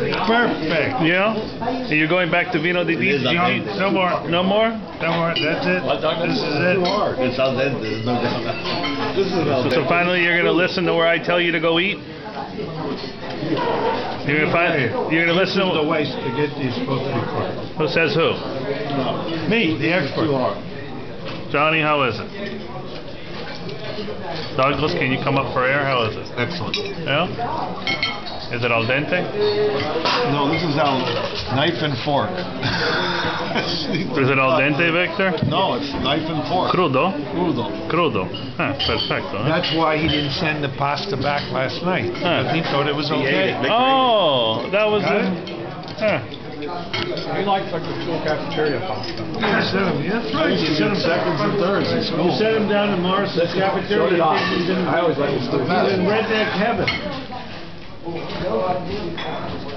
Perfect. Yeah? Are you going back to Vino di Di? No, no more. No more? No more. That's it. This is it. It's al dente, there's no doubt. This is al So finally you're gonna listen to where I tell you to go eat? You're gonna find, you're gonna listen The ways to, get these supposed to be cooked. who says who? Me, the expert. Johnny, how is it? Douglas, can you come up for air? How is it? Excellent. Yeah? Is it al dente? No, this is al knife and fork. Is it al dente, Victor? No, it's knife and fork. Crudo? Crudo. Crudo. Ah, perfecto. eh? That's why he didn't send the pasta back last night. Huh. Because he thought it was okay. Oh, that was Got it. Huh. He likes like the school cafeteria pasta. You sent him, that's right. You sent him Seconds and thirds in school. You sent him down to Morrison's cafeteria. So, I think He's in, I always like the school he's in pasta. redneck heaven. Oh, no, I'm really proud of